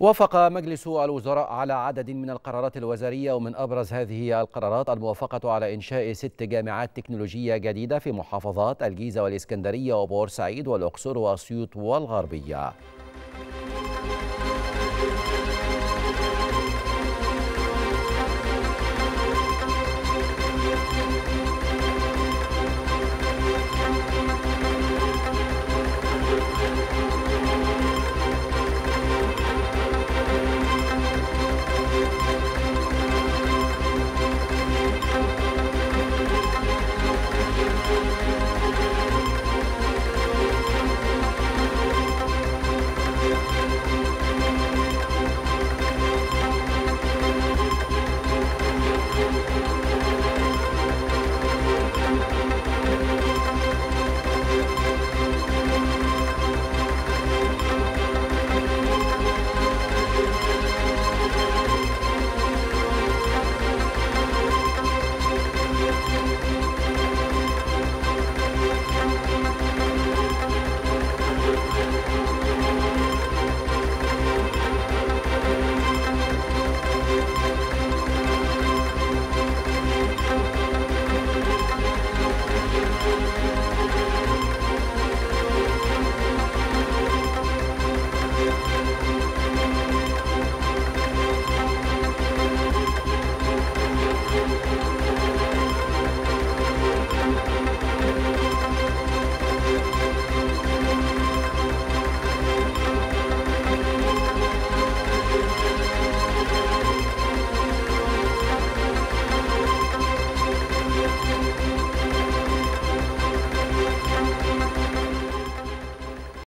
وافق مجلس الوزراء على عدد من القرارات الوزارية ومن أبرز هذه القرارات الموافقة على إنشاء ست جامعات تكنولوجية جديدة في محافظات الجيزة والإسكندرية وبورسعيد والأقصر وأسيوط والغربية.